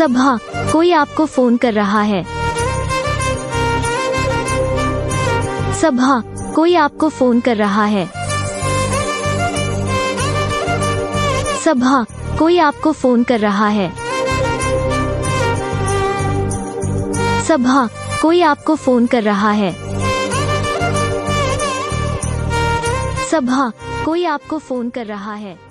सभा हाँ, कोई आपको फ़ोन कर रहा है। सभा हाँ, कोई आपको फ़ोन कर रहा है। सभा हाँ, कोई आपको फ़ोन कर रहा है। सभा कोई आपको फ़ोन कर रहा है। सभा कोई आपको फ़ोन कर रहा है।